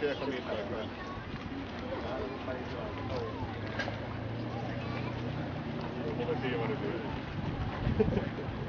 chair come in like that. Let's see what it is.